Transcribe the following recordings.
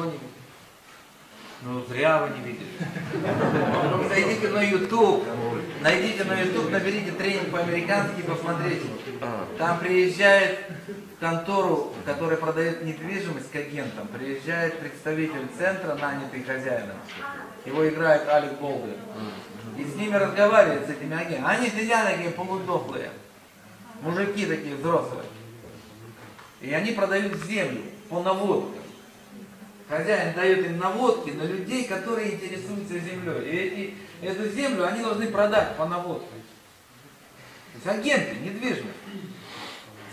Ну, зря вы не видели. Зайдите на YouTube, найдите на YouTube, наберите тренинг по-американски и посмотрите. Там приезжает в контору, которая продает недвижимость к агентам, приезжает представитель центра, нанятый хозяином. Его играет Алек Болдуин. И с ними разговаривает, с этими агентами. Они сидят такие полудохлые. Мужики такие взрослые. И они продают землю по наводкам. Хозяин дает им наводки на людей, которые интересуются землей. И эти, эту землю они должны продать по наводкам. То есть агенты, недвижимость.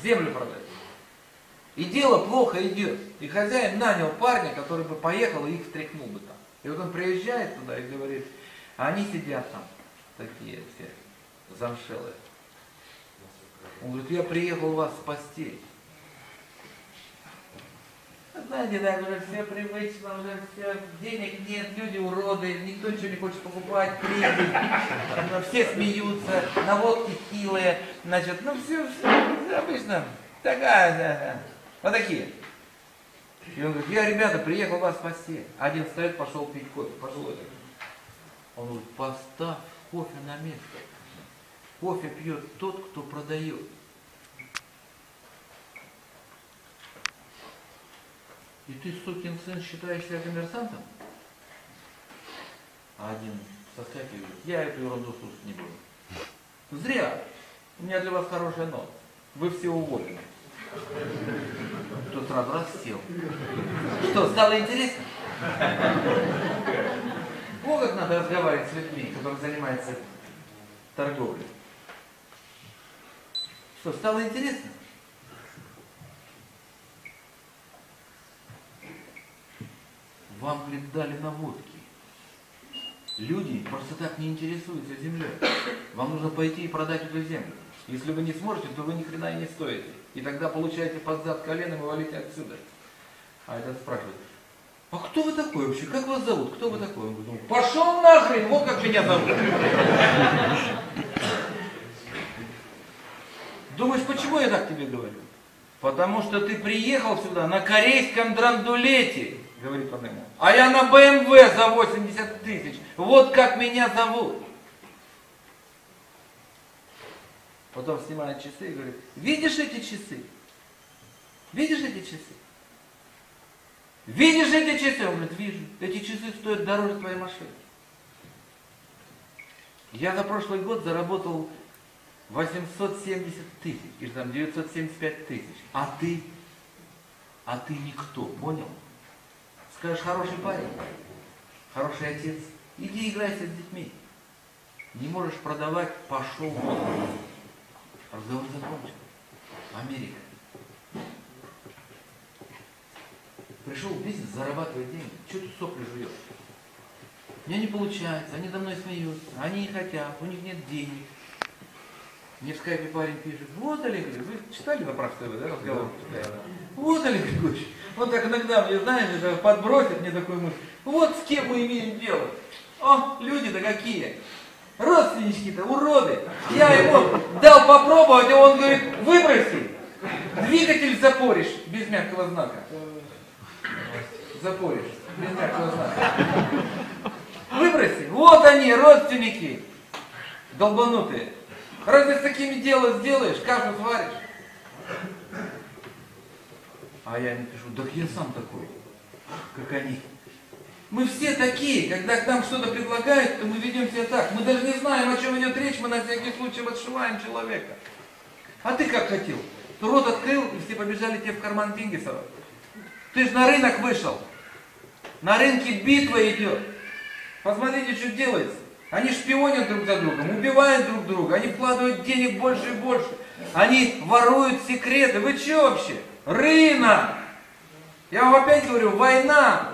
Землю продать. И дело плохо идет. И хозяин нанял парня, который бы поехал и их встряхнул бы там. И вот он приезжает туда и говорит, а они сидят там, такие все, замшелые. Он говорит, я приехал вас спасти. Знаете, да, уже все привычно, уже все, денег нет, люди уроды, никто ничего не хочет покупать, ну, все смеются, наводки хилые, значит, ну все, все обычно, такая, да, вот такие. И он говорит, я, ребята, приехал вас спасти. Один встает, пошел пить кофе, пожилой такой. Он говорит, поставь кофе на место. Кофе пьет тот, кто продает. И ты, сукин сын, считаешь себя коммерсантом? А один соскакивает, я эту ерунду слушать не буду. Зря. У меня для вас хорошая новость. Вы все уволены. Тут сразу раз сел. Что, стало интересно? О, как надо разговаривать с людьми, которые занимаются торговлей. Что, стало интересно? Вам дали наводки. Люди просто так не интересуются землей. Вам нужно пойти и продать эту землю. Если вы не сможете, то вы ни хрена и не стоите. И тогда получаете под зад коленом и валите отсюда. А этот спрашивает, а кто вы такой вообще? Как вас зовут? Кто вы такой? Он говорит, «Ну, пошел нахрен, вот как меня зовут. Думаешь, почему я так тебе говорю? Потому что ты приехал сюда на корейском драндулете, говорит он ему. А я на БМВ за 80 тысяч. Вот как меня зовут. Потом снимает часы и говорит, видишь эти часы? Видишь эти часы? Видишь эти часы? Он говорит, вижу. Эти часы стоят дороже твоей машины. Я за прошлый год заработал 870 тысяч, или там 975 тысяч. А ты? А ты никто, понял? Скажешь, хороший парень, хороший отец, иди играйся с детьми. Не можешь продавать, пошел. Разговор закончен. Америка. Пришел в бизнес, зарабатывать деньги. Что ты сопли жуешь? У меня не получается, они до мной смеются, они не хотят, у них нет денег. Мне в скайпе парень пишет, вот Олег Григорьевич, вы читали на Прав ТВ, да, разговор? Вот Олег Григорьевич, он так иногда мне, знаешь, подбросит мне такую мысль, вот с кем мы имеем дело. О, люди-то какие. Родственнички-то уроды. Я ему дал попробовать, а он говорит, выброси. Двигатель запоришь без мягкого знака. Запоришь без мягкого знака. Выброси. Вот они, родственники. Долбанутые. Разве с такими дело сделаешь, кашу сваришь? А я не пишу, так я сам такой, как они. Мы все такие, когда к нам что-то предлагают, то мы ведем себя так. Мы даже не знаем, о чем идет речь, мы на всякий случай отшиваем человека. А ты как хотел? Ты рот открыл, и все побежали тебе в карман деньги совать. Ты же на рынок вышел. На рынке битва идет. Посмотрите, что делается. Они шпионят друг за другом, убивают друг друга, они вкладывают денег больше и больше. Они воруют секреты. Вы что вообще? Рынок! Я вам опять говорю, война.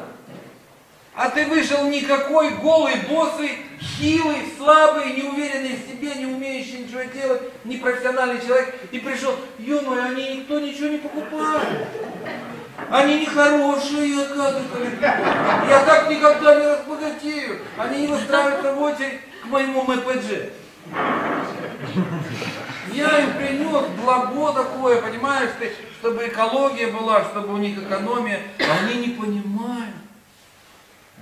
А ты вышел никакой, голый, босый, хилый, слабый, неуверенный в себе, не умеющий ничего делать, непрофессиональный человек, и пришел, ё они никто ничего не покупает. Они нехорошие, оказывается. Я так никогда не разбогатею. Они не выстраиваются в очередь к моему МПД. Я им принес благо такое, понимаешь ты, чтобы экология была, чтобы у них экономия. А они не понимают.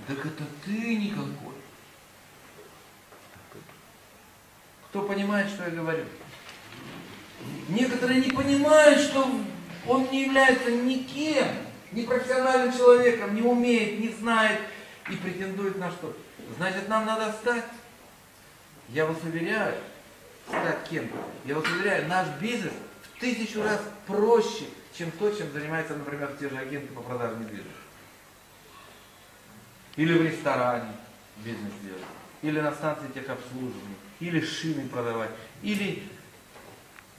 Так это ты никакой. Кто понимает, что я говорю? Некоторые не понимают, что он не является никем, не профессиональным человеком, не умеет, не знает и претендует на что. Значит, нам надо стать. Я вас уверяю, стать кем-то. Я вас уверяю, наш бизнес в тысячу раз проще, чем то, чем занимаются, например, те же агенты по продаже недвижимости. Или в ресторане бизнес делать, или на станции техобслуживания, или шины продавать, или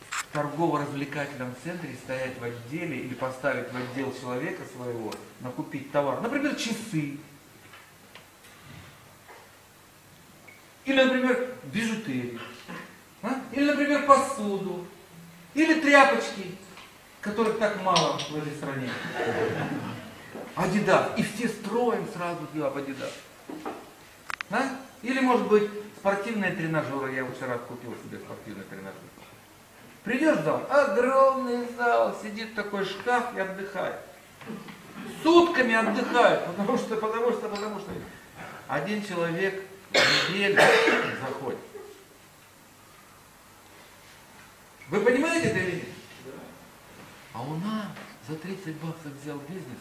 в торгово-развлекательном центре стоять в отделе или поставить в отдел человека своего, накупить товар. Например, часы. Или, например, бижутерию. Или, например, посуду. Или тряпочки, которых так мало в этой стране. Адидас. И все строим сразу туда в Адидас. А? Или, может быть, спортивные тренажеры. Я вчера купил себе спортивный тренажер. Придешь в зал, огромный зал, сидит такой шкаф и отдыхает. Сутками отдыхает, потому что, потому что, потому что один человек в неделю заходит. Вы понимаете это или нет? А у нас за 30 баксов взял бизнес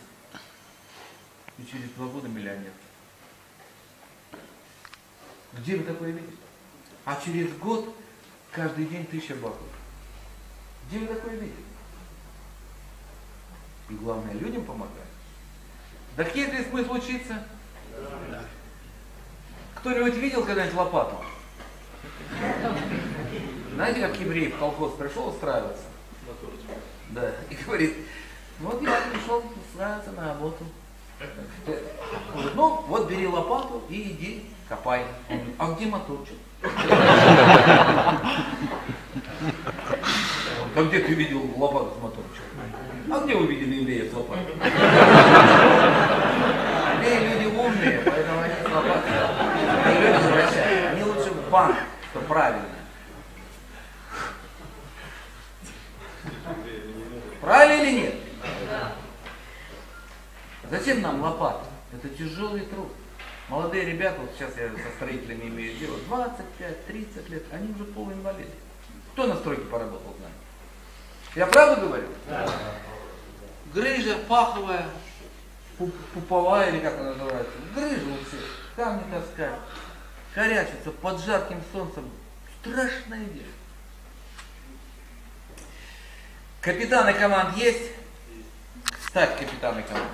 и через два года миллионер. Где вы такое видите? А через год каждый день тысяча баксов. Где вы такое видите? И главное, людям помогать. Так если смысл учиться? Да. Кто-нибудь видел когда-нибудь лопату? Знаете, как еврей в колхоз пришел устраиваться? Да. И говорит, вот я пришел устраиваться на работу. Говорит, ну, вот бери лопату и иди, копай. Он говорит, а где моторчик? А где ты видел лопату с моторчиком? А где вы видели еврея с лопатой? Евреи люди умные, поэтому они с лопатой не любят обращаться. Они лучше в банк, что. Правильно или нет? Зачем нам лопата? Это тяжелый труд. Молодые ребята, вот сейчас я со строителями имею дело, 25-30 лет, они уже полуинвалиды. Кто на стройке поработал, знает? Я правду говорю? Да. Грыжа паховая, пуповая или как она называется. Грыжа у всех. Камни таскать. Корячиться под жарким солнцем. Страшное дело. Капитаны команд есть? Стать капитаны команд.